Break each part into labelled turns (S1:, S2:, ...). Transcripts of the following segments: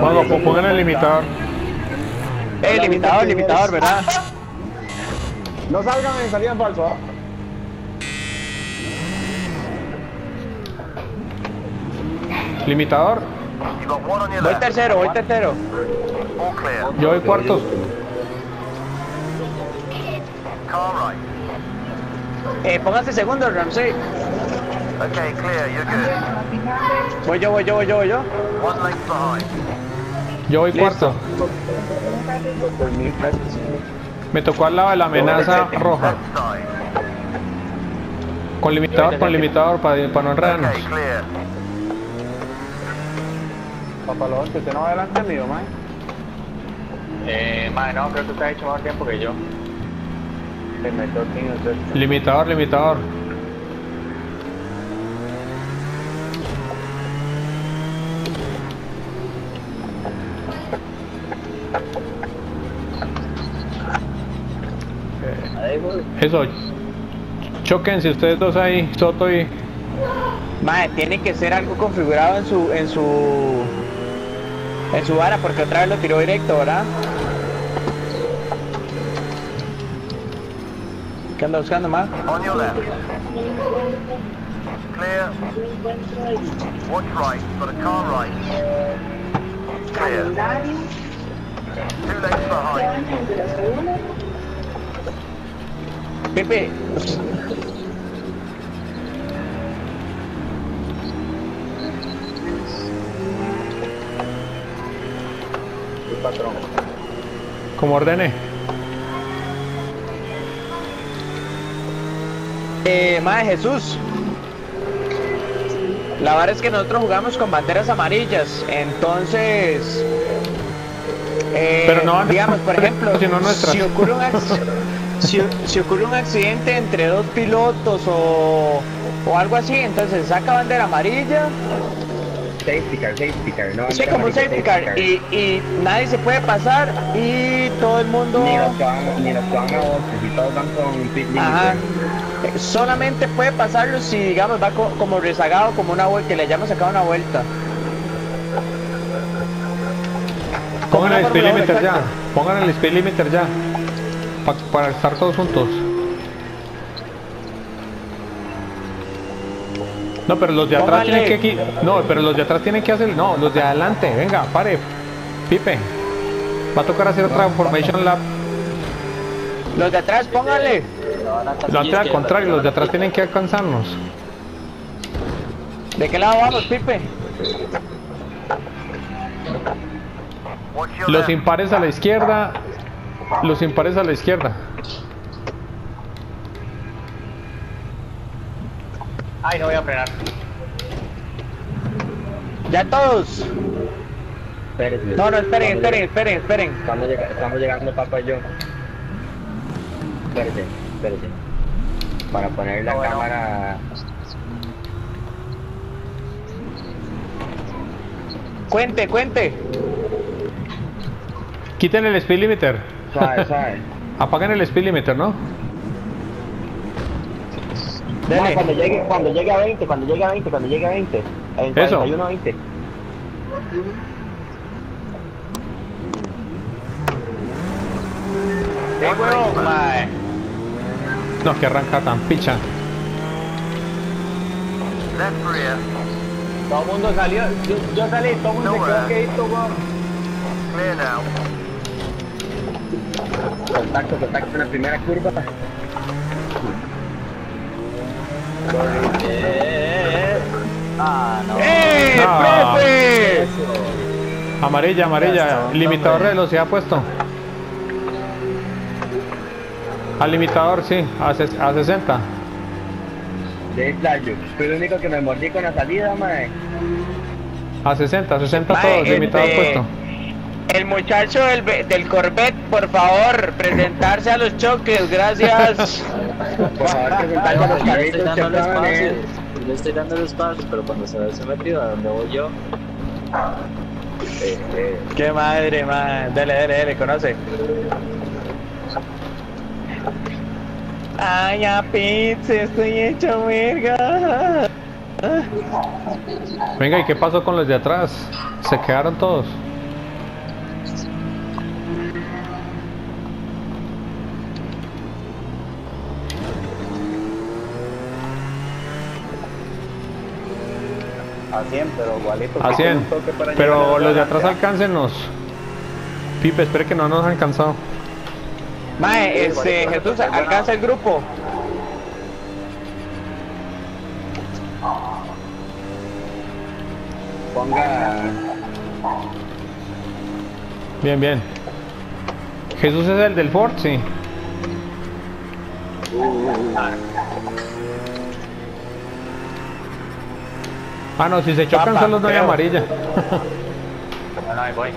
S1: Vamos, pues pongan el limitador.
S2: Eh, limitador, limitador, ¿verdad?
S3: No salgan en salida en falso, ¿ah?
S1: Limitador.
S2: Voy tercero, voy tercero.
S1: Yo voy cuarto.
S2: Eh, póngase segundo, Ramsey.
S4: Okay, clear. You're good.
S2: Voy yo, voy yo, voy yo, voy yo.
S4: One length behind.
S1: Yo voy cuarto. Me tocó al lado de la amenaza roja. Con limitador, con limitador para, para no enredarnos.
S4: Okay, clear.
S3: Papalón, que usted no va adelante mío, man.
S5: Eh, madre, no, creo que usted ha hecho más tiempo que yo.
S1: Limitador, limitador. Eso. Choquense ustedes dos ahí, Soto y...
S2: Mae, tiene que ser algo configurado en su, en su, en su vara, porque otra vez lo tiró directo, ¿verdad? ¿Qué anda buscando, más?
S4: On your left. Clear. Watch right. Got a car right. Clear. Two lengths behind.
S2: Pepe,
S1: Como ordene.
S2: eh, mae, Jesús. La verdad es que nosotros jugamos con banderas amarillas, entonces... eh,
S1: Pero no
S2: digamos, por ejemplo,
S1: sino nuestras.
S2: si ocurre un si, si ocurre un accidente entre dos pilotos o, o algo así, entonces saca bandera amarilla
S5: Safety car, safety car, no.
S2: Sí, como un safety car. Y, y nadie se puede pasar y todo el mundo...
S5: Ni los que van, ni los que van a boxes y todos van con pit.
S2: Ajá. Eh, Solamente puede pasarlo si, digamos, va co- como rezagado, como una vuelta, que le hayamos sacado una vuelta.
S1: Pongan el speed limiter ya. Pongan el speed limiter ya. Pa- para estar todos juntos. No, pero los de atrás
S2: Póngale.
S1: tienen que... No, pero los de atrás tienen que hacer... No, los de adelante. Venga, pare. Pipe. Va a tocar hacer otra formation lap.
S2: Los de atrás, póngale.
S1: Lo antes al contrario, los de atrás tienen que alcanzarnos.
S2: ¿De qué lado vamos, Pipe?
S1: Los impares a la izquierda. Los impares a la izquierda.
S5: Ay, no voy a frenar.
S2: Ya todos.
S5: Espérense.
S2: No, no, esperen, esperen, esperen, esperen.
S5: Estamos, llega- estamos llegando, papá y yo. Espérate, espérate. Para poner la
S4: bueno.
S5: cámara.
S2: Cuente, cuente.
S1: Quiten el speed limiter.
S5: Suave, suave.
S1: Apaguen el speed limiter, ¿no?
S2: Dele.
S5: cuando llegue, cuando llegue a 20, cuando llegue a 20, cuando llegue a 20. En
S1: Eso.
S5: 41 a 20.
S2: ¡Qué huevo, mae!
S1: No, que arranca tan picha.
S2: Todo el mundo salió. Yo, yo salí, todo el mundo
S4: No,
S2: se quedó quedito, weón.
S5: Contacto, contacto en la primera curva.
S2: ¡Eh,
S1: No.
S2: profe!
S1: Amarilla, amarilla. Limitador de velocidad puesto. Al limitador, sí, a, a 60.
S5: De playo. Fui el único que me mordí con la salida, mae.
S1: A 60, 60
S2: Mae,
S1: todos, limitador puesto.
S2: El muchacho del, del Corvette, por favor, presentarse a los choques, gracias.
S5: Por favor, presentarme a los
S6: Yo le estoy dando yo le estoy el espacio, pero cuando se ve metido a donde voy yo,
S5: Eh, eh.
S2: Qué madre, madre. Dele, dele, dele, conoce. Ay, ya, pizza, estoy hecho verga.
S1: Venga, ¿y qué pasó con los de atrás? ¿Se quedaron todos?
S6: A 100, pero igualito.
S1: A
S6: que
S1: 100.
S6: un toque para
S1: Pero los de atrás alcáncenos. Pipe, espere que no nos han alcanzado.
S2: Mae, este, Jesús, alcanza el grupo.
S5: Ponga.
S1: Bien, bien. Jesús es el del Ford, sí. Ah, no, si se chocan
S2: Papa,
S1: solos no hay amarilla.
S2: Bueno, ahí voy.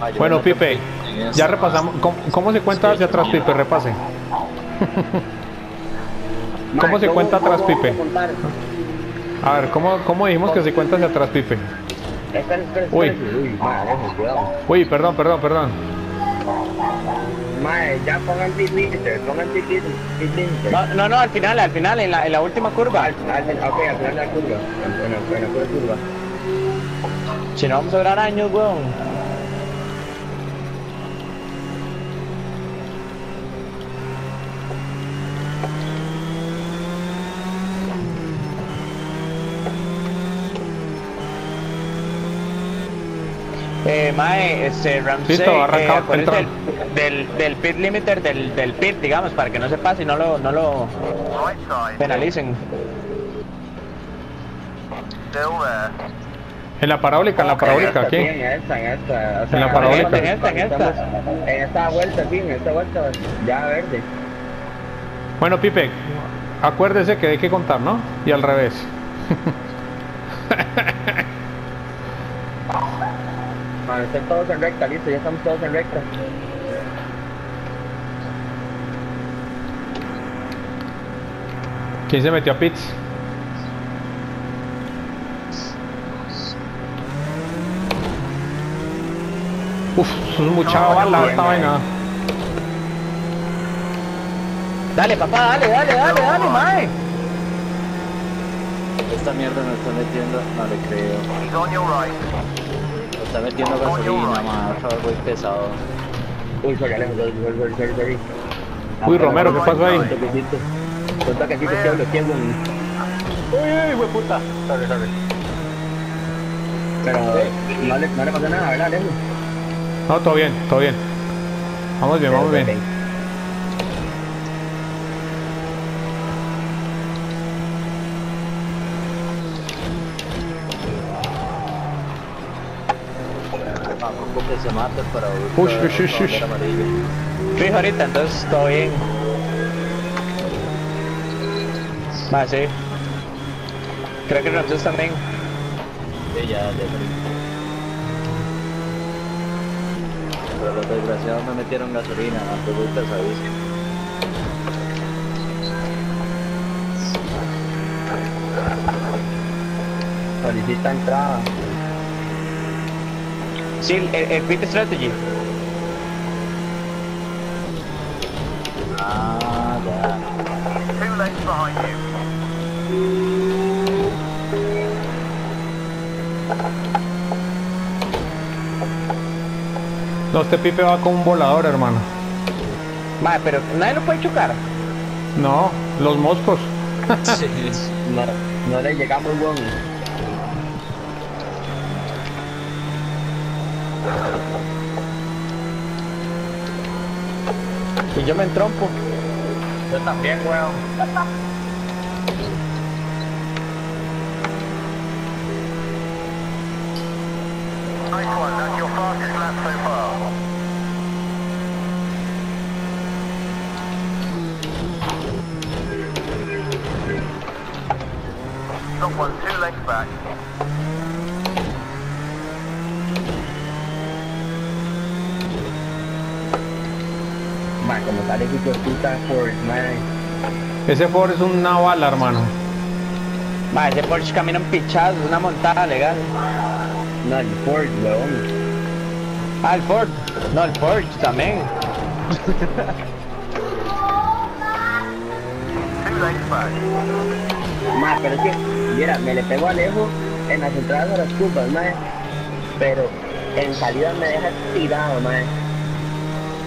S6: Ah, yo
S1: Bueno, Pipe, ya repasamos. ¿Cómo, cómo se cuenta hacia atrás. Pipe? Repase. ¿Cómo se cuenta atrás, Pipe? A ver, ¿cómo, cómo dijimos que se cuenta hacia atrás, Pipe? Uy.
S5: Uy,
S1: perdón, perdón, perdón.
S5: Mae, ya pongan pongan.
S2: No, no, no, al final, al final, en la, en la última curva.
S5: Al, al, ok, al final de la curva. En la, en la pura curva.
S2: Si no vamos a durar años, weón. Eh, mae, este, Ramsey,
S1: Listo,
S2: eh,
S1: arrancado,
S2: del, del, del pit limiter, del, del pit, digamos, para que no se pase y no lo, no lo penalicen.
S1: En la parabólica, en la parabólica, aquí.
S5: En esta, en esta. O
S1: En la parabólica.
S2: En esta, en esta.
S5: En esta vuelta, sí, en esta vuelta. Ya verde.
S1: Bueno, Pipe, acuérdese que hay que contar, ¿no? Y al revés.
S5: Están todos en recta, listo, ya estamos todos en recta.
S1: ¿Quién se metió a pits? Uf, eso es mucha bala esta vaina.
S2: Dale, papá, dale, dale, dale, dale, mae.
S6: Esta mierda me está metiendo, no le creo. Está metiendo gasolina, man. Vez voy pesado.
S5: Uy, sorry, Alejo, sorry, sorry, sorry, sorry, sorry.
S1: Uy, Romero, ¿qué pasó ahí?
S5: Un toquecito. Un toquecito que bloqueé, un...
S2: Uy, uy, güey, puta. Sorry, sorry.
S5: Pero no le, no le pasó nada, ¿verdad, Alejo?
S1: No, todo bien, todo bien. Vamos bien, vamos bien.
S6: Se mate para
S1: Ush, ush, ush, ush.
S6: amarillo.
S2: Fijo ahorita, entonces todo bien. Más, sí. Creo que Ramses también.
S6: Sí, ya, ya. Pero los desgraciados me metieron gasolina, antes pesadísimo.
S5: Solicita entrada.
S2: Sí, el, el pit strategy.
S6: Ah, ya.
S4: Two lengths behind you.
S1: No, este Pipe va con un volador, hermano.
S2: Mae, pero nadie lo puede chocar.
S1: No, los moscos.
S5: No, no le llegamos, weón.
S2: Yo me entrompo.
S3: Yo también, weón.
S4: Nice one. That's your fastest lap so far. Top one, two lengths back.
S5: Ma, ese hijo de puta Ford.
S1: Ese Ford es una bala, hermano.
S2: Mae, ese Porsche camina en pichados, una montada legal.
S5: No, el Ford, weón.
S2: Ah, el Ford. No, el Porsche también.
S5: Mae, pero es que, mira, me le pego a Alejo en las entradas de las curvas, mae. Pero en salida me deja tirado, mae.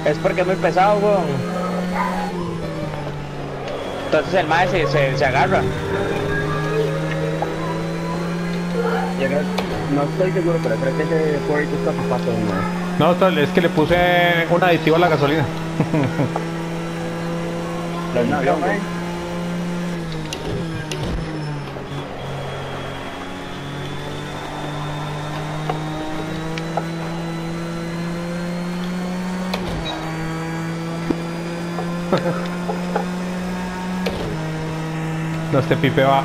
S2: Es porque es muy pesado, weón. Entonces el mae se, se, se agarra.
S5: No, estoy seguro, pero creo que ese está.
S1: No, es que le puse un aditivo a la gasolina.
S5: No, no.
S1: No, este pipe va.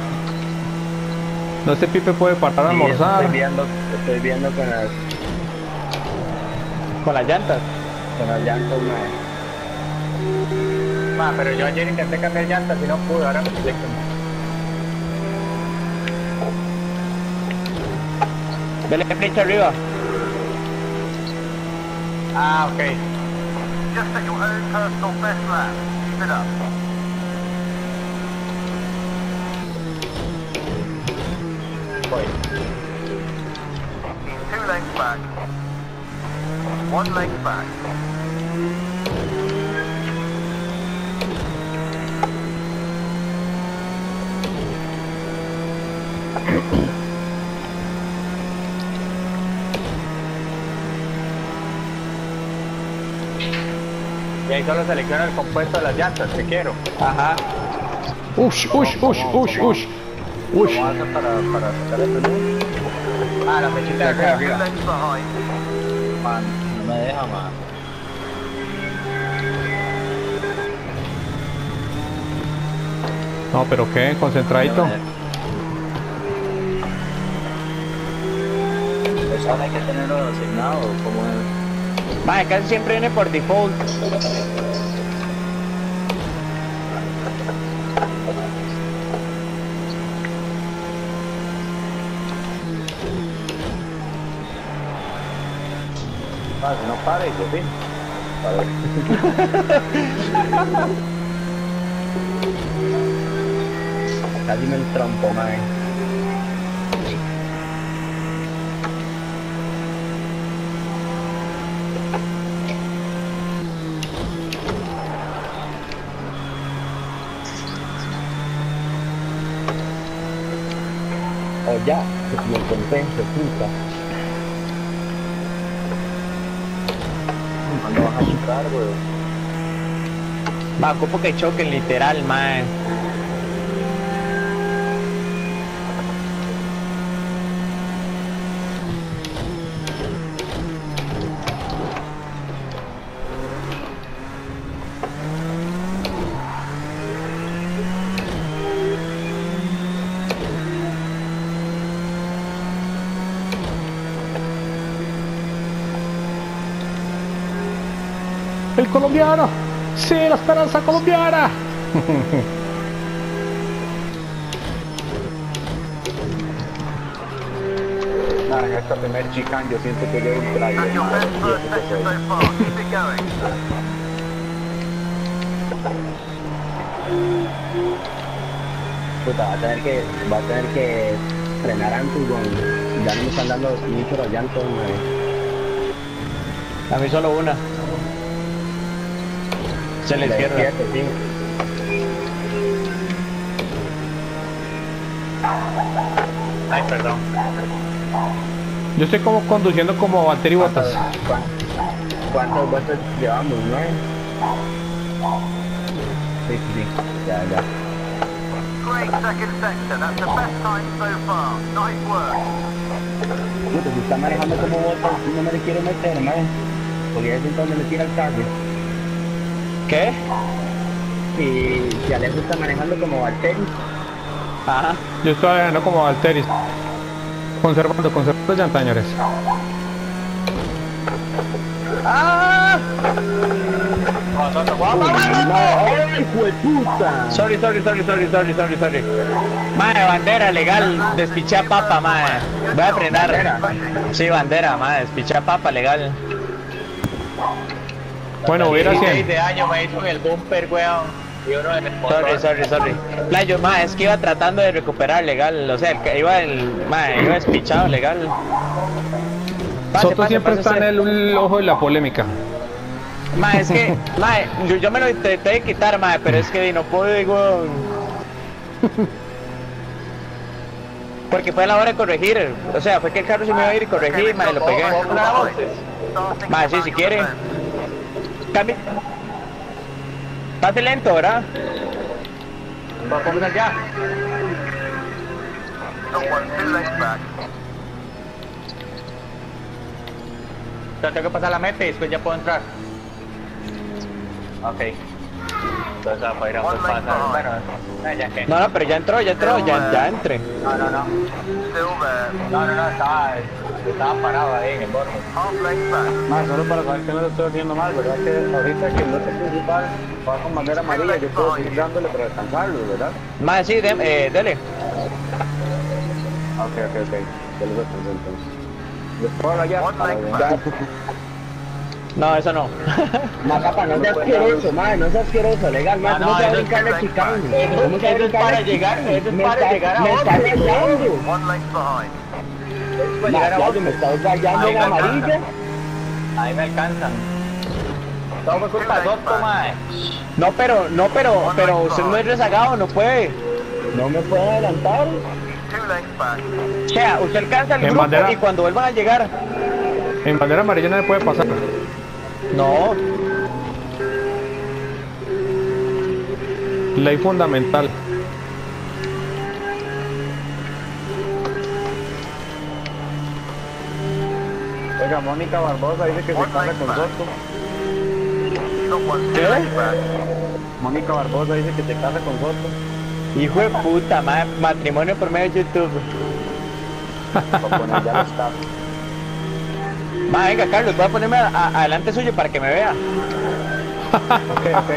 S1: No, este pipe puede parar a
S5: Sí,
S1: almorzar.
S5: Estoy viendo, estoy viendo con las,
S2: Con las llantas.
S5: con las llantas, mae.
S3: Ma, pero yo ayer intenté cambiar llantas y no pude, ahora me estoy
S2: Dele flecha arriba.
S3: Ah, ok.
S4: Just at your own personal best lap. Keep it up. One length back.
S3: Y ahí solo selecciona el compuesto de las llantas que quiero.
S2: Ajá.
S1: Ush, ush, ush, ush, ush. Ush.
S6: ¿Cómo haces para, para sacar el menú?
S3: Ah, la flechita de acá.
S6: Man, me deja, man.
S1: No, pero qué, concentradito.
S6: Hay que tenerlo asignado, como es.
S2: Mae, casi siempre viene por default.
S6: Y yo fin.
S5: Casi me trompo, mae. O ya, que me compense, puta.
S6: ¿Cuándo vas a entrar?
S2: Ma, ocupo que choquen literal, mae.
S1: El colombiano. Sí, la esperanza colombiana.
S3: En esta primer yo siento que yo un trailer.
S5: Puta, va a tener que, va a tener que frenar antes. Ya no me están dando mucho los llantos.
S2: A mí solo una. Se la
S5: De
S2: izquierda.
S5: sí.
S3: Ay, perdón.
S1: Yo estoy como conduciendo como Valtteri Bottas.
S5: ¿Cuán- ¿Cuántas vueltas llevamos, nueve? Sí, sí, sí. Ya, ya.
S4: Great second section. That's the best time so far. Nice work.
S5: Puta, si está manejando como botas, no me le quiero meter, mae. Porque ya es donde le tira el carro.
S2: ¿Qué?
S5: Si, si Alejo está manejando como Valtteri,
S2: Ajá.
S1: Yo estoy dejando como Valtteri. Conservando, conservando llantas, señores.
S2: ¡Ah! Sorry, sorry, sorry, sorry, sorry, sorry, sorry. Mae, bandera legal, despiché a papa, mae. Voy a frenar. Sí, bandera, mae, despiché a papa legal.
S1: Bueno, hubiera
S3: 16
S1: 100.
S3: de año me hizo en el bumper, weón.
S6: Y uno en el
S2: Sorry, sorry, sorry. Playo, ma, es que iba tratando de recuperar legal, o sea, que iba el, ma, iba despichado legal. Pase,
S1: Soto
S2: pase,
S1: siempre
S2: pase
S1: está en el, el ojo de la polémica.
S2: Ma, es que, ma, yo, yo me lo intenté de quitar, ma, pero es que no puedo, digo. Porque fue a la hora de corregir, o sea, fue que el carro se me iba a ir y corregí, ma, y lo pegué. Ma, sí, si quiere. Cambie. Pase lento, ¿verdad?
S3: Va a comenzar ya.
S6: Tengo que pasar la meta y después ya puedo entrar. Ok. Entonces va para ir a
S4: One lane
S6: pasar. Bueno, eh, ya que.
S2: No, no, pero ya entró, ya entró, ya, ya entré.
S6: No, no, no. No, no, no, estaba, estaba parado ahí en el borde.
S3: Más solo para saber que no lo estoy haciendo mal, ¿verdad? Que ahorita que el lote principal va con bandera amarilla, yo puedo seguir dándole para descansarlo, ¿verdad?
S2: Ma, sí, de- eh, dele.
S3: Ok, ok, ok. Ya lo descansé entonces. Después allá.
S2: No, eso no.
S5: Papá, no seas asqueroso, ma, no seas asqueroso, legal, ma,
S6: Ah,
S5: ¿cómo
S6: no,
S5: se va a
S6: eso es para llegar- eso es
S5: Me
S6: para llegar a
S5: Me está
S6: Para
S5: Ma,
S6: llegar a
S5: ya,
S6: otro.
S5: me está rayando
S6: Ahí
S5: en
S6: me
S5: amarilla.
S6: alcanza. Ahí me alcanzan. Todo por culpa de Soto, mae.
S2: No, pero, no, pero, pero usted no es rezagado, no puede.
S5: No me puedo adelantar.
S2: O sea, usted alcanza el
S1: En
S2: grupo
S1: bandera.
S2: y cuando vuelvan a llegar.
S1: En bandera amarilla no le puede pasar.
S2: No,
S1: Ley fundamental.
S3: Mónica Barbosa dice que se casa con Soto.
S2: ¿Qué?
S3: Mónica Barbosa dice que se casa con Soto.
S2: hijo de puta, ma, matrimonio por medio de YouTube.
S3: Para poner ya los tabs.
S2: Ma, venga, Carlos, voy a ponerme a- a- adelante suyo para que me vea.
S3: Ok, ok.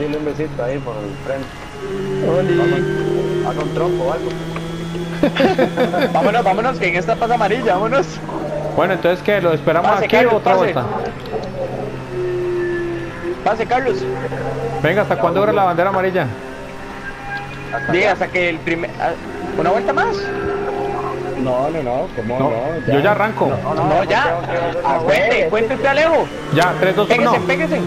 S3: Dile un besito ahí por el frente. Haga un trompo o algo.
S2: Vámonos, vámonos, que en esta pasa amarilla, vámonos.
S1: Bueno, entonces que lo esperamos
S2: Pase,
S1: aquí
S2: Carlos,
S1: o otra
S2: pase.
S1: vuelta.
S2: Pase, Carlos.
S1: Venga, ¿hasta cuándo dura la bandera amarilla?
S2: Diga, hasta que el primer... ah, ¿Una vuelta más?
S5: No, no, no, ¿cómo
S1: No,
S5: no?
S1: yo ya arranco.
S2: No, ya.
S5: Ah,
S2: Cuente,
S5: güey,
S2: cuente usted Alejo.
S1: Ya, 3, 2, 1.
S2: Péguense, péguense.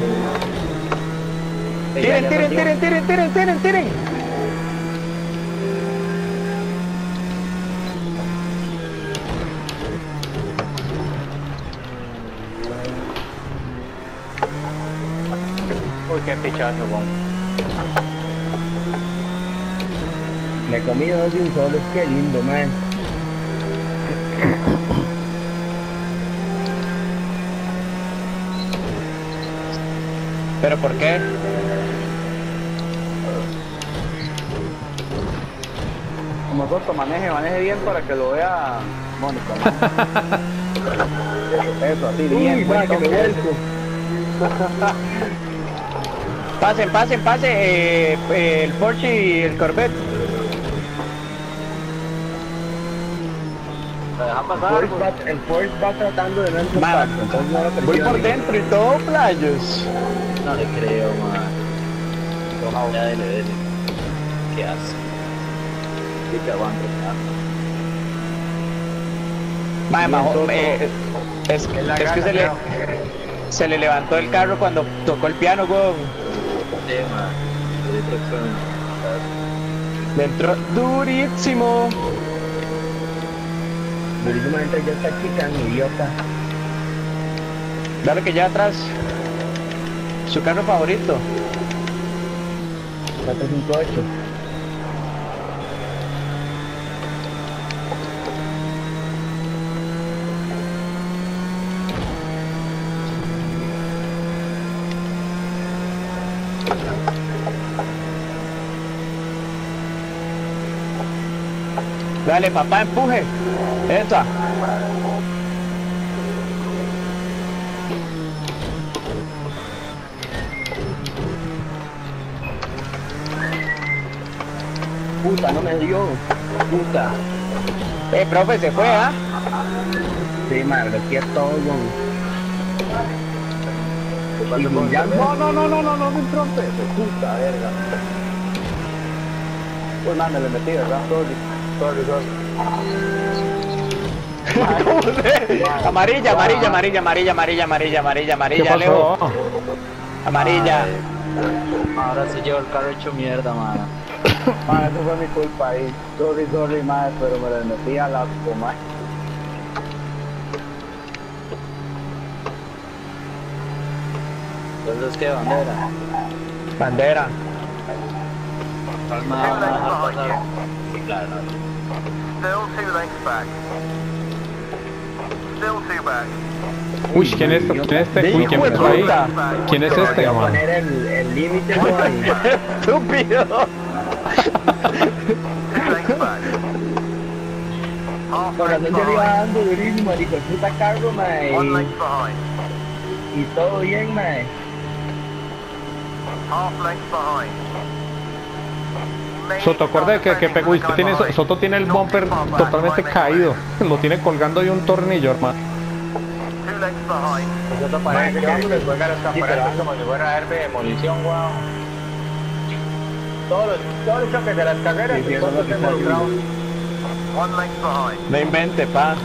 S2: Tiren, tiren, tiren, tiren, tiren, tiren, tiren.
S6: Weón.
S5: Me comí dos de un solo, qué lindo, man.
S2: ¿Pero por qué?
S3: Como Soto, maneje, maneje bien para que lo vea Mónica. Eso, así, bien.
S5: Uy,
S3: buen
S5: ma, que me vuelco.
S2: Pasen, pasen, pasen. eh, eh, el Porsche y el Corvette.
S6: ¿Me dejan pasar?
S5: Va- el Force va tratando de no entrar, no
S2: Voy por dentro y todo, playos.
S6: No le creo, man. Ya dele, dele. ¿Qué hace? Sí, te aguanto,
S2: eh, es,
S3: Es
S2: que se le, se le levantó el carro cuando tocó el piano, weón.
S6: Ahorita con-
S2: Le entró durísimo.
S5: Durísimamente ya está chica, idiota.
S2: Dale que ya atrás. Su carro favorito.
S5: 458.
S2: Dale, papá, empuje. Esa.
S5: Puta, no me dio. Puta.
S2: Eh, profe, se fue, ¿ah?
S5: Sí, madre, aquí es todo, y.
S3: No, no, no, no, no, no me trompe. Puta verga. Uy, man, me le metí, ¿verdad? Sorry, sorry, sorry.
S2: Amarilla, amarilla, amarilla, amarilla, amarilla, amarilla, amarilla,
S1: ¿Qué
S2: amarilla? Alejo. Amarilla.
S6: Ahora se llevó el carro hecho mierda, man.
S3: Man, eso fue mi culpa ahí. Sorry, sorry, man, pero me le metí a la coma.
S6: Entonces, ¿qué bandera?
S2: Bandera.
S6: Dejar pasar. Sí, claro.
S4: Still two lengths back. Still two back.
S1: Uy, ¿quién es, ¿quién es este? Uy, ¿quién pasó ahí? ¿Quién es este, man?
S5: poner el límite.
S2: Estúpido.
S4: Two lengths back. Half
S5: Con razón
S4: length
S5: se le iba
S4: behind.
S5: dando durísimo, el hijo de puta mae.
S4: Behind.
S5: y todo bien, mae.
S4: Half length behind.
S1: Soto, acuerda que, que pegó, tiene, Soto tiene el bumper totalmente caído. Lo tiene colgando de un tornillo, hermano.
S4: Two lengths behind.
S3: Eso parece que vamos después de los campeonatos como si fuera herbe de demolición, guau. Todos los, todos los choques de las carreras,
S5: Sí, sí,
S3: y
S5: eso es lo
S3: todos
S5: que está
S3: involucrados.
S4: One length behind.
S2: No invente, pa.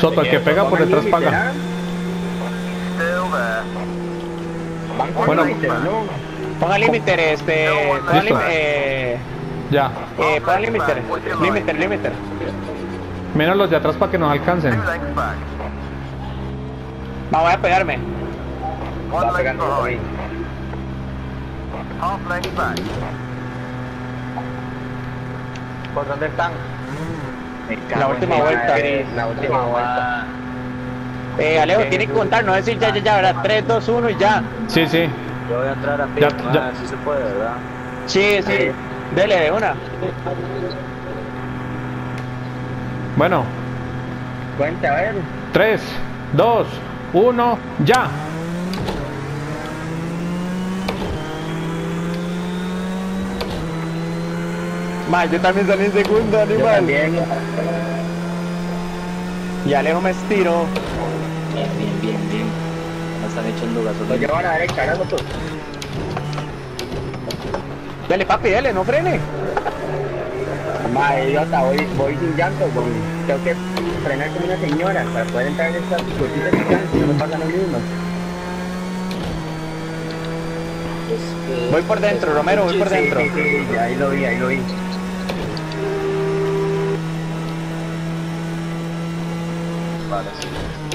S1: Soto, el que pega por detrás paga. Bueno.
S2: Ponga límiter, este. Ponga lim- eh.
S1: Ya.
S2: Eh, ponga límiter. Límiter, límiter.
S1: Menos los de atrás para que nos alcancen.
S2: Va, voy a pegarme.
S5: Va pegando ahí.
S3: ¿Por dónde están?
S2: La última vuelta.
S5: La última vuelta.
S2: Eh, Alejo, tiene que contar, no decir ya, ya, ya, ¿verdad? 3, 2, 1 y ya.
S1: Sí, sí.
S6: Yo voy a entrar a pit,
S1: Ya, ya.
S6: si se puede, ¿verdad?
S2: Sí, sí. Dele de una.
S1: Bueno,
S5: Cuenta, a ver.
S1: 3, 2, 1, ya.
S2: Ma, yo también salí en segundo,
S5: Yo
S2: animal.
S5: también.
S2: Y Alejo me estiró.
S6: Bien, bien, bien, bien. Están echando
S5: Lo
S6: gasolina.
S5: llevan a la derecha, ¿no?
S2: Dale, papi, dale, no frene.
S5: Madre idiota, voy, voy sin llanto, güey. Tengo que frenar como una señora para poder entrar en estas cositas que están, si no me pasa lo mismo.
S6: Este,
S2: Voy por dentro, Romero, voy por
S5: Sí,
S2: dentro.
S5: sí, sí, ahí lo vi, ahí lo vi.
S6: Vale, sí.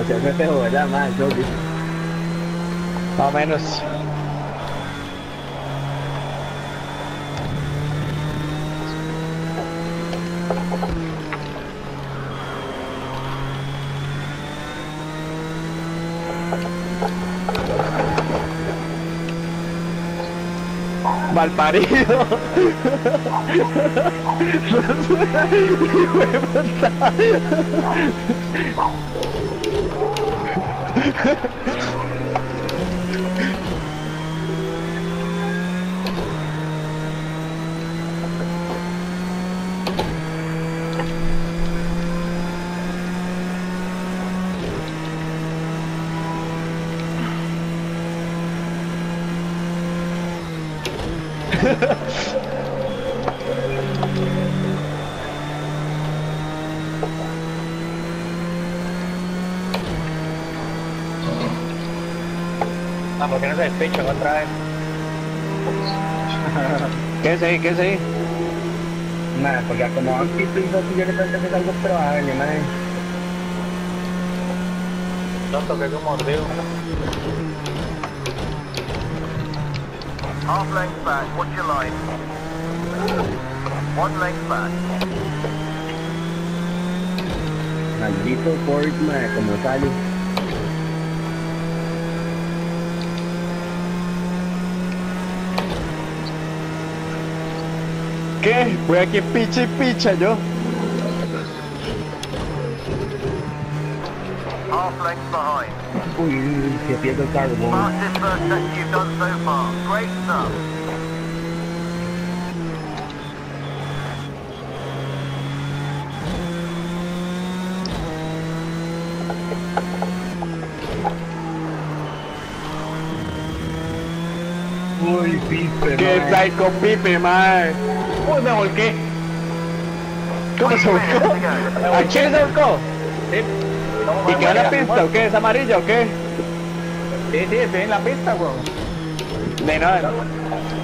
S5: No se hace feo, ¿verdad, madre? Sorry.
S2: Más o menos. Malparido.
S3: Ah, ¿por qué no se despichan otra vez?
S2: ¿Qué es ahí? ¿Qué es ahí?
S5: Madre, porque como han visto y yo le tengo que hacer algo probable, madre.
S3: No toqué como mordido.
S4: Half length back. Watch your line. One length back.
S5: Maldito Ford, madre, como sale.
S2: ¿Qué? Voy aquí picha y picha yo.
S4: Half length behind.
S5: Uy, que pierdo el
S4: cargo. First set you've done so far. Great stuff.
S5: Uy, Pipe,
S2: Qué psycho Pipe, mae. ¡Uy, me volqué! ¿Cómo se volcó? ¿A quién se volcó? ¿Y quedó en la pista o qué? ¿Es amarilla o qué?
S3: Sí, sí, estoy en la pista, weón.
S2: De no,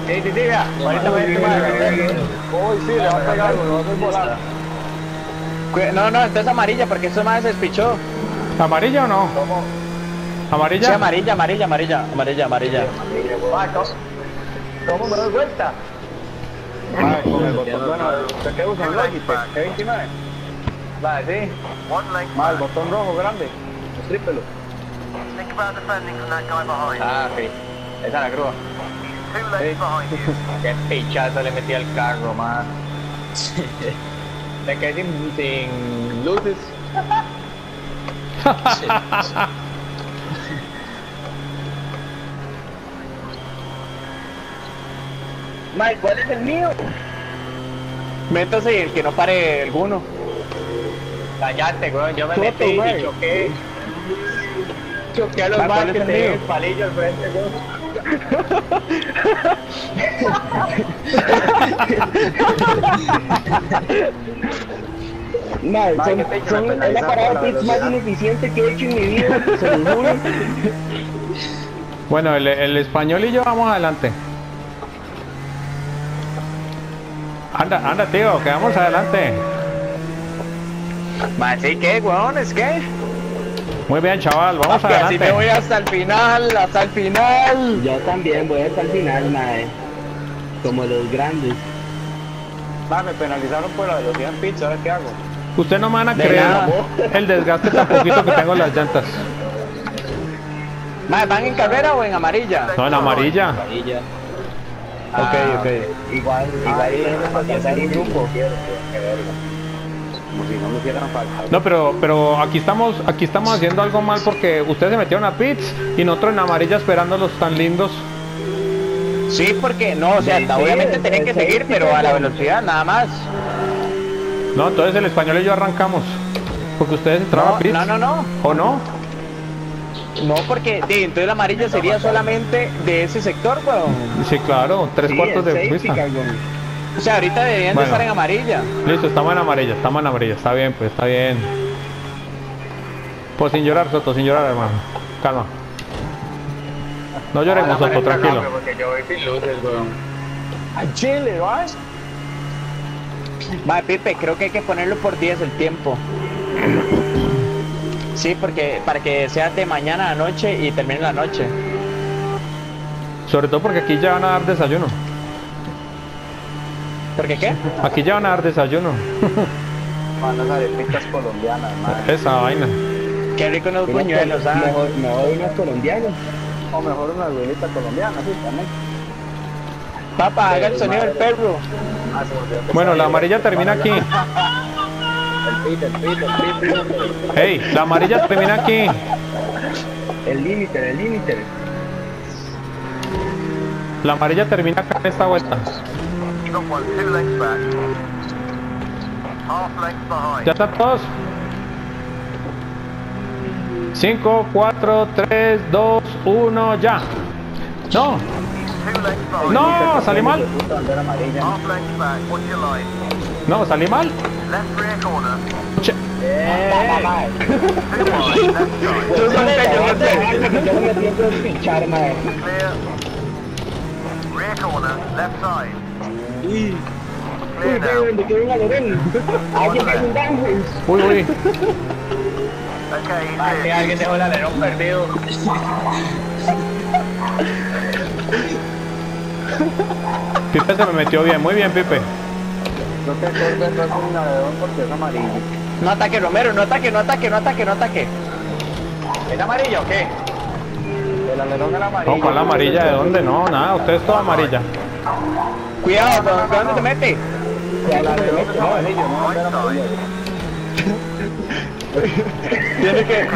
S3: Sí, sí, sí, vea. Ahorita me este madre. Uy, sí, le va a pegar, weón, a volar.
S2: Cu- no, no, entonces amarilla porque eso más se despichó.
S1: ¿Amarilla o no?
S3: ¿Cómo?
S2: Sí,
S1: ¿Amarilla?
S2: amarilla, amarilla, amarilla, amarilla, amarilla.
S3: Va, ¿cómo? ¿Cómo me doy vuelta? Con el botón, bueno, ¿usted qué usa? ¿Un Logitech? ¿G29? Va, sí. El botón rojo grande. Trípelo.
S4: Think about defending from that guy behind.
S3: Ah, sí. Esa es la grúa.
S4: You.
S3: Qué pichazo le metí al carro, man. Me quedé sin, sin luces.
S5: Mike, ¿cuál es el mío?
S2: Métase y el que no pare alguno.
S3: Cállate, weón. Yo me
S2: Toto,
S3: metí y choqué. Choqué a los
S2: Va, ¿cuál
S3: más
S2: es
S3: que
S2: el
S3: palillo al frente, weón.
S5: Mike, son, son
S3: la
S5: el
S3: penalizada
S5: aparato
S3: por la
S5: más ineficiente que he hecho en mi vida, se lo juro.
S1: Bueno, el, el español y yo vamos adelante. Anda, anda, tío, que vamos adelante.
S2: Más sí que, weón, es que.
S1: Muy bien, chaval, vamos
S2: Papi, así me voy
S1: adelante.
S2: hasta el final, hasta el final.
S5: Yo también voy hasta el final, mae. Como los grandes.
S3: Ma, me penalizaron por la velocidad en pizza, ¿ahora qué hago?
S1: Usted no me van a creer el desgaste tan poquito que tengo en las llantas.
S2: Más, ¿van en carrera o en amarilla?
S1: No, en amarilla.
S6: Amarilla.
S2: Ok, ok.
S5: Igual, igual
S3: hacer
S5: un grupo.
S3: grupo. Qué verga. Como si no me hicieran falta.
S1: No, pero, pero aquí estamos, aquí estamos haciendo algo mal porque ustedes se metieron a pits y nosotros en amarilla esperándolos tan lindos.
S2: Sí, porque no, o sea,
S5: Sí,
S2: obviamente
S5: sí,
S2: tienen que
S5: sí,
S2: seguir,
S5: sí,
S2: pero
S5: sí,
S2: a la
S5: sí.
S2: velocidad nada más.
S1: No, entonces el español y yo arrancamos. Porque ustedes entraron a pits.
S2: no, no, no.
S1: ¿O no?
S2: No, porque sí, entonces la amarilla sería solamente de ese sector, weón.
S1: Sí, claro, tres
S5: Sí,
S1: cuartos de pista.
S2: O sea, ahorita deberían
S1: Bueno.
S2: de estar en amarilla.
S1: Listo, estamos en amarilla, estamos en amarilla, está bien, pues está bien. Pues sin llorar, Soto, sin llorar, hermano. Calma. No lloremos, Soto, tranquilo.
S3: Porque yo voy sin luces, weón.
S2: A Chile, ¿vas? Va, Pipe, creo que hay que ponerlo por 10 el tiempo. Sí, porque para que sea de mañana a noche y termine la noche.
S1: Sobre todo porque aquí ya van a dar desayuno.
S2: ¿Por qué qué?
S1: Aquí ya van a dar desayuno.
S3: Van arepitas colombianas, madre.
S1: Esa vaina.
S2: Qué rico unos
S5: Unas
S2: buñuelos, ¿ah?
S5: Mejor, mejor unos colombianos.
S3: O mejor una abuelita colombiana, sí, también.
S2: Papá, haga el sonido del perro.
S3: Ah, a
S1: Bueno, la amarilla termina aquí. Hey, la amarilla termina aquí.
S5: El límite, el límite.
S1: La amarilla termina acá en esta vuelta. ¿Ya están todos? 5, 4, 3, 2, 1, ya. No, no, salí mal. No, salí mal.
S4: Left rear corner.
S1: Che.
S2: Yo sé.
S5: Me mae.
S4: Clear. Rear corner. Left side.
S5: Uy, quedó una. Alguien un
S1: uy.
S4: Okay,
S3: alguien dejó el alerón perdido.
S1: Pipe se me metió bien, muy bien, Pipe.
S3: Creo que el Corvette no es un alerón porque es amarillo.
S2: No ataque, Romero, no ataque, no ataque, no ataque, no ataque.
S3: ¿Es amarillo o qué? El alerón era amarillo.
S1: No, con la amarilla, ¿de dónde? No, nada, usted es toda amarilla.
S2: Cuidado, ¿por dónde te mete?
S3: El alerón es amarillo, no.
S2: Tiene que.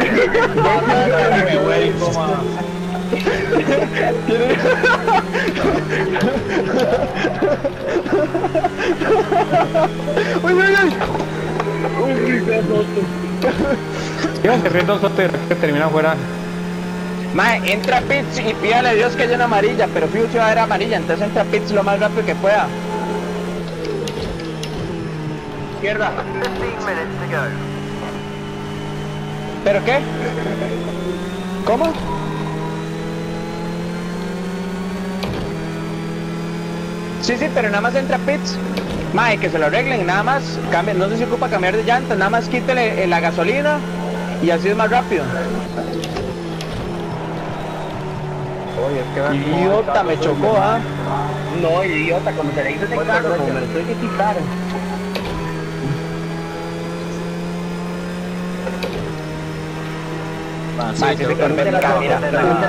S2: Uy, uy, uy.
S1: Iba corriendo Soto y que termina afuera.
S2: Mae, entra a pits y pídale a Dios que haya una amarilla, pero fijo si va a haber amarilla, entonces entra a pits lo más rápido que pueda.
S3: Izquierda.
S4: 15 minutes to go.
S2: ¿Pero qué? ¿Cómo? Sí, sí, pero nada más entra pits. Mae, que se lo arreglen, nada más cambien, no se ocupa cambiar de llantas, nada más quítele eh, la gasolina y así es más rápido.
S3: Oye, es que
S2: Idiota, me chocó, ¿ah?
S5: No, idiota, cuando se le hizo ese carro, como me lo tuve que quitar.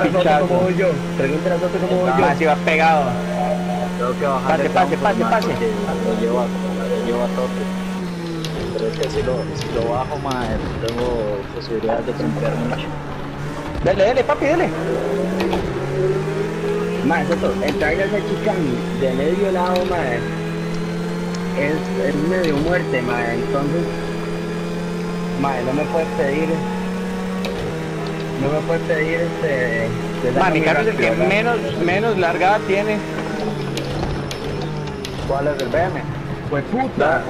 S6: Tengo
S2: se
S5: voy yo. Pregúntale a Soto cómo voy yo.
S2: Mae, si va pegado.
S6: Tengo que bajar
S2: Pase, pase, pase, pase.
S6: Lo llevo a, lo llevo a tope. Pero es que si lo, si lo bajo, más tengo posibilidad de romper mucho.
S2: Dele, dele, papi, dele.
S5: Mae, Soto, el trailer de Chican de medio lado, mae, es, es medio muerte, mae, entonces, mae, no me puedes pedir, no me puedes pedir este...
S2: Ma, mi carro es el que menos, menos largada tiene.
S3: ¿Cuál es el BM?
S5: Pues puta,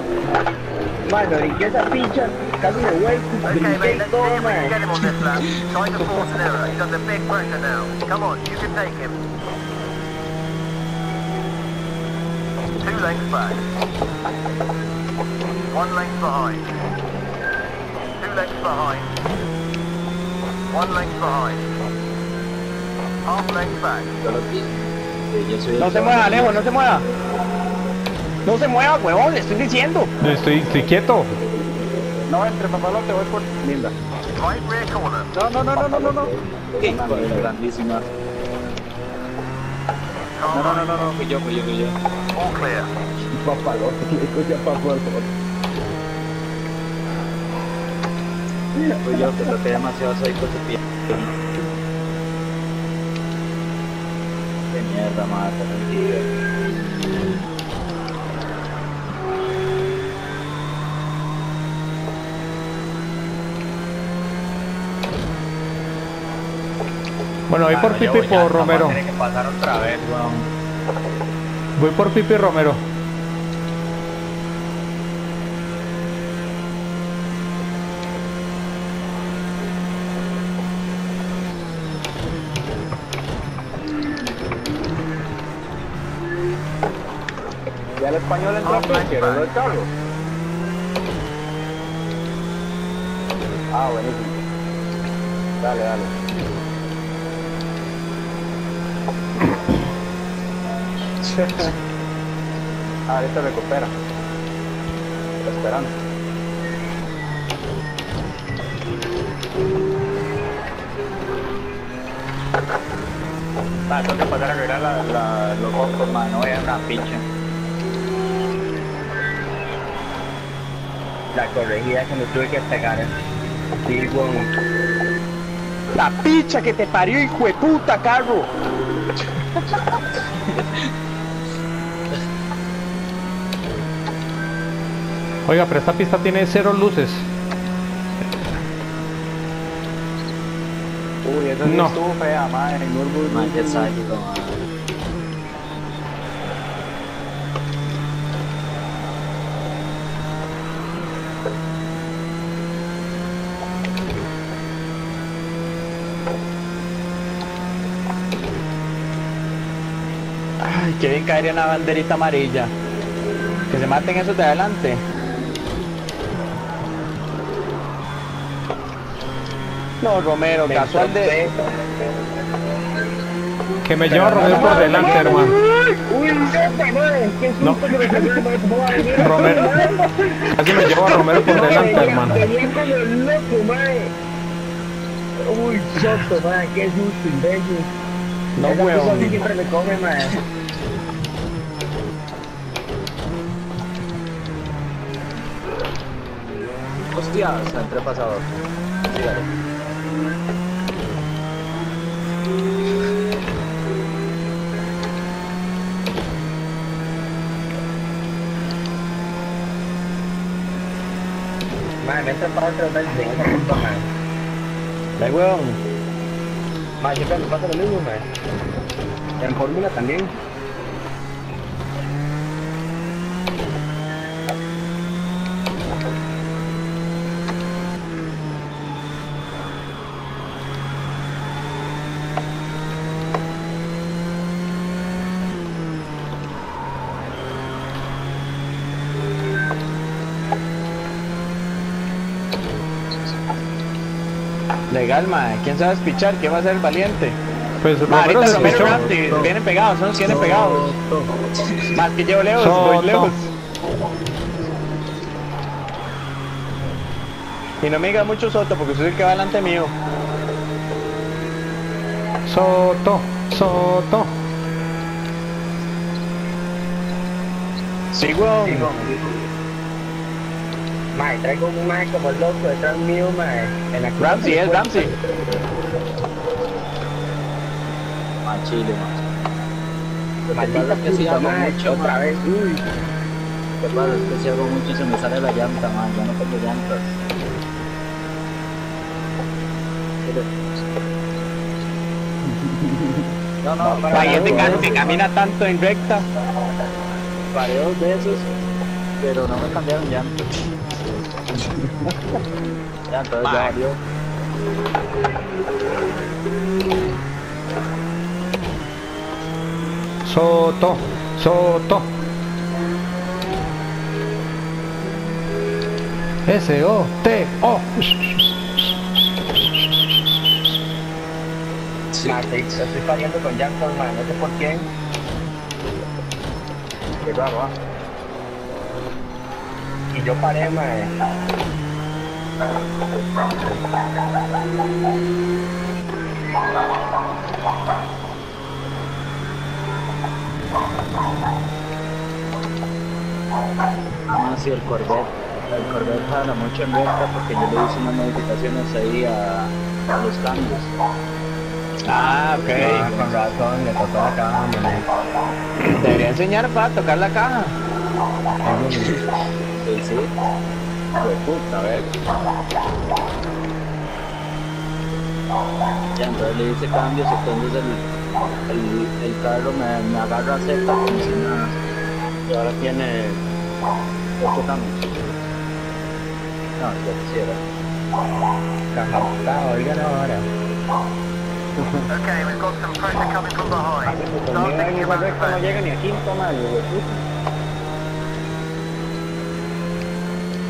S5: mano, y que esa pincha casi
S4: Okay, mate,
S5: brinqué y
S4: let's see
S5: todo,
S4: if we can
S5: mae.
S4: get him on this lap. Try to force an error. He's under big pressure now. Come on, you can take him. Two lengths back. One length behind. Two lengths behind. One length behind. Half length back.
S2: No se mueva,
S6: va-
S2: Alejo, no se mueva. No se mueva, huevón, le estoy diciendo.
S1: Yo Estoy, estoy quieto.
S3: No, entre papalote, voy por Linda. No, no, no, no, no, no, no.
S6: La grandísima.
S3: No, no, no, no, no.
S6: Fui yo, fui yo, fui yo.
S5: Papalote, escucha papalote.
S6: Fui yo que traté demasiado psycho ese pie. Qué mierda, madre, mentira.
S1: Bueno, voy por Pipi y por Romero.
S2: Tiene que pasar otra vez, weón.
S1: Voy por Pipi y Romero.
S3: Ya el español entró aquí, quiero. Ah, buenísimo. Dale, dale. ahorita recupera. Está esperando.
S2: Va, tengo que pasar a arreglar la, la, los ojos, man, no voy a una pincha.
S5: La corregida que me tuve que pegar. Sí, weón.
S2: La picha que te parió, hijo de puta, carro.
S1: Oiga, pero esta pista tiene cero luces.
S3: Uy, eso sí
S1: No.
S3: estuvo fea, madre.
S6: Man, qué sádico.
S2: Ay, que bien caería una banderita amarilla. Que se maten esos de adelante. No, Romero, casual de...
S1: Que me lleva Romero por delante, hermano.
S5: Uy, idiota, madre. Qué susto
S1: No.
S5: me.
S1: Romero. Casi me lleva a Romero por
S5: Madre,
S1: delante, hermano.
S5: Uy, soto, madre. Qué susto, imbécil.
S2: No, huevón.
S5: siempre me come, madre.
S6: Hostia, se entré pasador. Sígale.
S5: Madre, atrapado otras veces en esa puta, madre.
S2: Ay, huevón.
S5: Mae, siempre me pasa lo mismo, mae. En fórmula también.
S2: Legal, mae. ¿Quién sabe pichar? ¿Quién va a ser el valiente?
S1: Pues
S2: Ma, ahorita
S1: se
S2: Romero
S1: pichó.
S2: Ramsey, vienen pegados, son vienen pegados. Más que llevo lejos,
S1: Soto.
S2: voy lejos. Y no me diga mucho Soto porque soy el que va delante mío.
S1: Soto, Soto.
S2: Sigo.
S5: Mae, traigo un mae como loco detrás mío, mae. En la
S2: Ramsey, es Ramsey.
S6: Más chile, que
S5: Maldita
S6: que si hago
S5: mae,
S6: mucho,
S5: otra vez. Uy,
S6: Lo que pasa es que si hago mucho se me sale la llanta, man. Ya no tengo llantas. No, no,
S5: para
S2: Ay, este
S5: no,
S2: ca-
S5: no.
S2: que camina tanto en recta.
S6: paré dos veces, pero no me cambiaron llantas. Ya, entonces ya
S2: Mae.
S6: valió.
S1: Soto, Soto. S-O-T-O.
S5: mae, estoy, estoy pariendo con Jackson, mae. No sé por qué.
S6: Qué raro, ¿ah?
S5: Yo paré, mae.
S6: Ah, sí, el Corvette. El Corvette jala mucho en recta porque yo le hice unas modificaciones ahí a, a los cambios.
S2: Ah, ok.
S5: Ah, con razón, le tocó la caja, mae.
S2: Debería enseñar para tocar la caja.
S6: Sí, sí. De puta, a ver. Ya, entonces le hice cambios, entonces el, el, el carro me, me agarra seca como si nada. Y ahora tiene ocho cambios. No, ya quisiera.
S5: Caja oigan ahora.
S4: Okay, we've got some pressure coming from behind.
S5: Conmigo
S4: Start
S5: en
S4: thinking
S5: esa
S4: about the
S5: recta no llega ni a quinto, mae. hijo de puta.
S4: That's the best final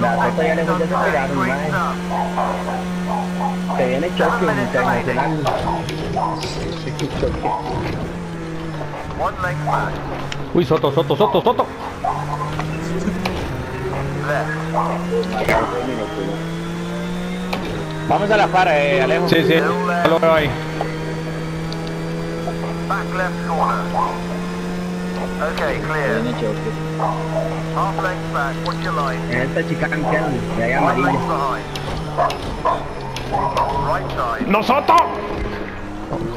S5: La
S4: lap
S5: Soto ya le
S4: you've
S5: fue
S4: done today.
S5: desesperado,
S4: Great
S5: mae.
S4: stuff.
S5: Se viene choque
S4: Seven minutes
S5: internacional.
S4: One length back.
S1: Uy, Soto, Soto, Soto, Soto.
S2: Vamos a la par, eh, Alejo.
S1: Sí, sí, lo veo ahí.
S4: Back left corner. Okay, clear.
S6: Tiene choque.
S4: Half length back. Watch your line.
S5: En esta chica amarillo.
S4: behind. Right side.
S1: ¡No, Soto!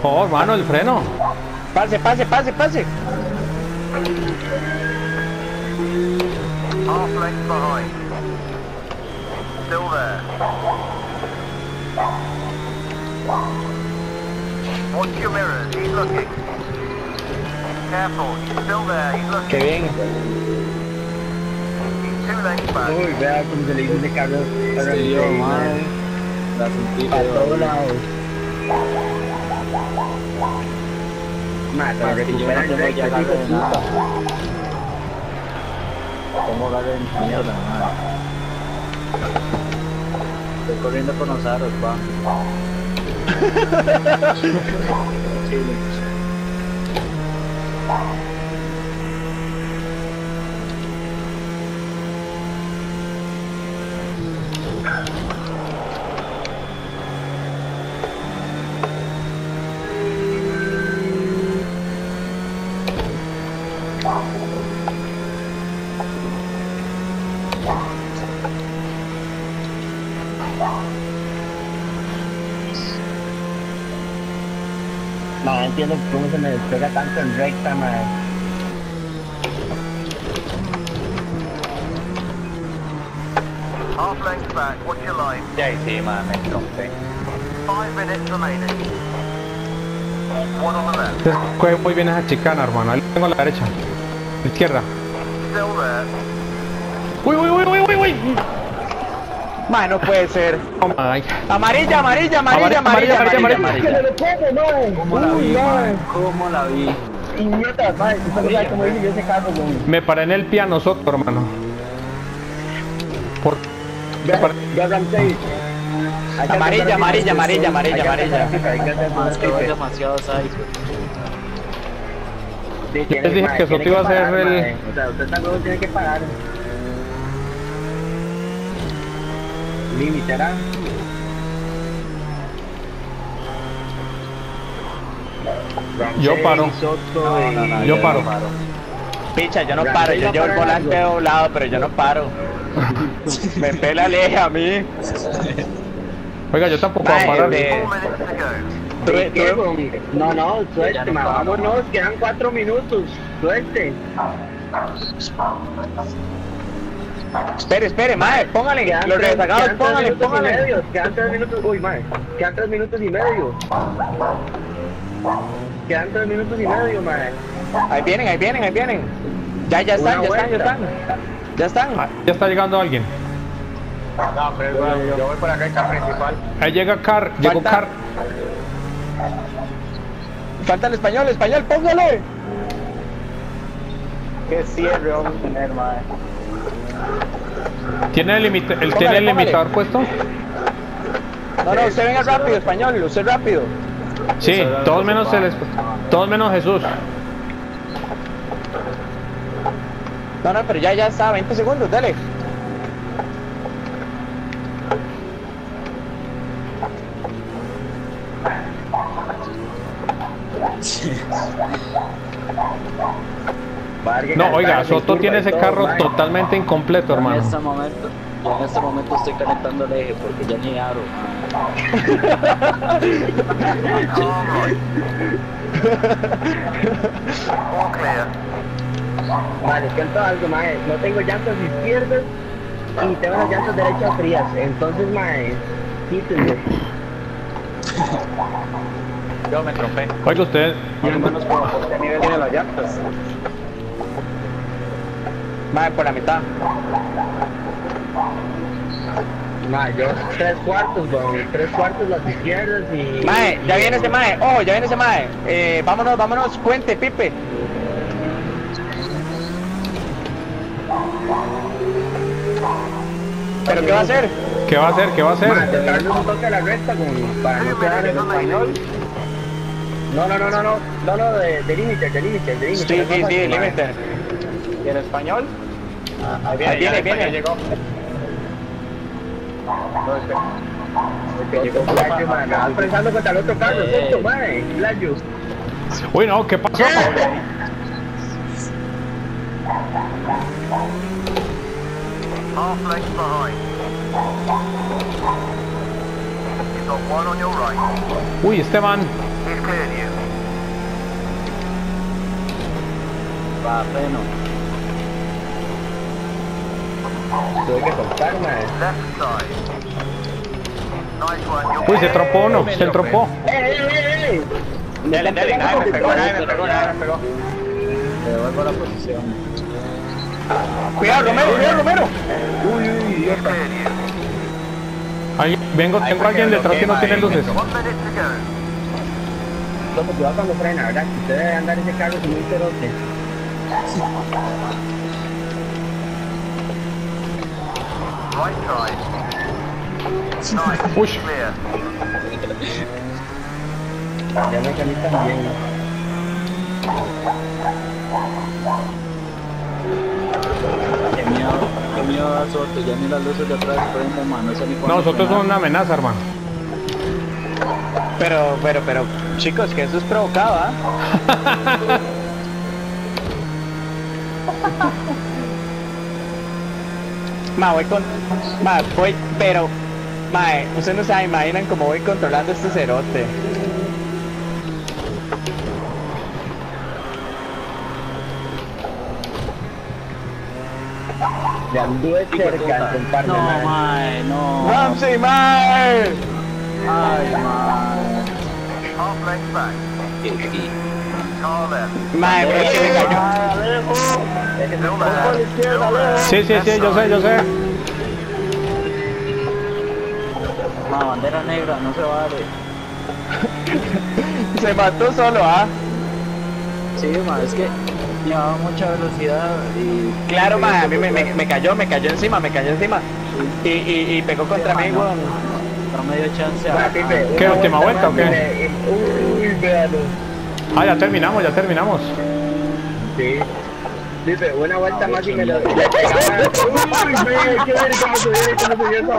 S1: Oh, hermano, el freno.
S2: Pase, pase, pase, pase.
S4: Half length behind. Still there. Watch your mirrors. He's looking. Careful. He's still there. He's looking.
S2: Qué bien.
S4: He's two lengths back.
S5: Uy, vea cómo se le hizo ese carro. carro
S6: Sí, yo,
S5: increíble,
S6: madre. La sentí
S5: Para
S6: feo.
S5: todos lados. Mae, pero
S6: Es que yo no
S5: recupera el
S6: tengo
S5: recto,
S6: ya
S5: hijo
S6: agarre
S5: de
S6: de
S5: puta.
S6: nada. Tengo agarre de mierda, madre. Corriendo con los aros, pa. Chile.
S5: Entiendo cómo se me despega tanto en recta, mae.
S4: Half length back, watch your line.
S2: Ya, sí, man, me trompé.
S4: Five minutes remaining. One on the left.
S1: Ustedes cogen muy bien esa chicana, hermano. Ahí tengo a la derecha. Izquierda.
S4: Still there.
S1: Uy, uy, uy, uy, uy, uy.
S2: Man, no puede ser.
S1: Oh.
S2: Amarilla, amarilla, amarilla, amarilla, amarilla, amarilla.
S5: ¡Que me lo como, mae!
S6: ¿Cómo la vi,
S5: mae.
S6: ¿Cómo la vi?
S5: Idiota, mae. Cómo dice yo ese carro, güey.
S1: Me paré en el piano soto, hermano. Por...
S5: Ya
S2: Amarilla,
S5: hacer
S2: amarilla, amarilla, amarilla,
S5: hacer
S2: amarilla.
S5: hacer
S6: demasiado
S1: les dije
S5: mae,
S1: que
S5: tiene
S1: Soto iba a ser
S5: parar,
S1: el-
S5: mae. O sea, usted también tiene que pagar. Límite, ¿verdad?
S1: Yo paro.
S5: Soto
S6: No, no, no,
S1: Yo
S6: no
S1: paro.
S2: Picha, yo no paro, yo llevo el volante doblado, pero yo no paro. Me pela el eje a mí.
S1: Oiga, yo tampoco voy a parar.
S5: No, no, suerte,
S6: no
S5: ma,
S6: paro.
S5: vámonos, quedan cuatro minutos. Suerte.
S2: Espere, espere, mae, póngale.
S5: Quedan
S2: Los rezagados, póngale, póngale.
S5: Quedan tres minutos, uy, mae, quedan tres minutos y medio. Quedan tres minutos y medio, mae.
S2: Ahí vienen, ahí vienen, ahí vienen. Ya, ya están, ya están, ya están. Ya están.
S1: Ah, Ya está llegando alguien.
S3: No, pero yo voy por acá en la principal.
S1: Ahí llega Car, llegó
S2: Falta-
S1: Car.
S2: Falta el español, español, póngale.
S3: Qué cierre vamos a tener, madre.
S1: ¿Tiene el, limita- el,
S2: Póngale,
S1: ¿tiene el
S2: póngale.
S1: limitador puesto?
S2: No, no, usted venga rápido, español, usted rápido.
S1: Sí, todos menos el, todos menos Jesús.
S2: No, no, pero ya, ya está, 20 segundos, dale.
S1: No, oiga, Soto tiene ese
S5: todo,
S1: carro totalmente incompleto,
S6: Yo en
S1: hermano.
S6: este momento, yo en este momento estoy calentando el eje porque ya ni
S4: clear.
S5: Vale, cuento algo, mae. No tengo llantas izquierdas y tengo las llantas derechas frías. Entonces, mae, quítenme.
S2: Yo me trompé.
S1: Oiga, usted,
S3: Más o menos como por qué nivel tiene las llantas.
S2: Mae, por la mitad.
S5: Mae, yo tres cuartos, weón. Tres cuartos las izquierdas y.
S2: Mae, ya viene ese mae. Oh, ya viene ese mae. Eh, vámonos, vámonos, cuente, Pipe. ¿Pero qué va a hacer?
S1: ¿qué va a hacer? ¿Qué va a
S5: Mae,
S1: hacer?
S5: te darle un toque a la recta con, para no quedar en español. No, no, no, no, no, no, no, de, límite, de límite, de límite.
S2: Sí, sí, sí, límite.
S3: ¿Y en español? Ah, ahí
S2: Ahí viene, ahí
S3: el español
S2: viene.
S3: llegó. No, es que- es que llegó
S5: me vas pensando contra el otro carro, ¿cierto, mae? Playo.
S1: Uy, no, ¿qué pasó?
S4: Half length behind. You've got one on your right.
S1: Uy, Esteban.
S4: He's cleared you.
S6: Va freno.
S5: Tuve que soltar,
S1: Uy, se tropó uno, se tropó.
S5: ¡Eh, eh, eh, eh!
S2: Dale, dale,
S3: me pegó, me pegó, me pegó.
S6: Devuelvo la posición.
S2: Cuidado, Romero, cuidado, Romero.
S4: Cleared you.
S1: Ahí, vengo, tengo a alguien detrás que no tiene luces.
S4: One minute to go.
S5: Loco, cuidado cuando frena, ¿verdad? Que usted debe andar ese carro sin un cerote.
S4: Right side. Nice.
S1: Uy.
S4: Clear.
S5: Ya me salí también.
S6: Qué miedo, qué miedo da Soto, ya ni las luces de atrás prenden, man, no sé ni
S1: No, nosotros
S6: frenar.
S1: somos una amenaza, hermano.
S2: Pero, pero, pero, chicos, que eso es provocado, ¿ah? Ma, voy con... Ma, voy, pero... Mae, eh, ustedes no se imaginan cómo voy controlando este cerote.
S5: Ya anduve cerca en un par de
S6: No,
S5: mae,
S6: mae eh, no.
S2: ¡Ramsey! Eh.
S6: Ay, mae.
S4: Back.
S2: Pero es que me cayó.
S1: Sí, sí, sí, yo sé, yo sé.
S6: Ma, bandera negra, no se vale.
S2: Se mató solo, ¿ah?
S6: Sí, ma, es que llevaba mucha velocidad y...
S2: Claro, mae, a mí me, me, me cayó, me cayó encima, me cayó encima. Y, y, y pegó contra mí,
S6: no, no me dio chance a...
S1: ¿Qué, última vuelta o qué?
S5: Uy, véalo.
S1: Ah, ya terminamos, ya terminamos.
S5: Sí. Pipe, una vuelta más y me lo... Uy, qué ver cómo cómo esa.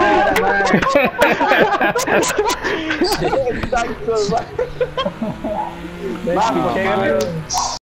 S5: Exacto.
S2: Vamos.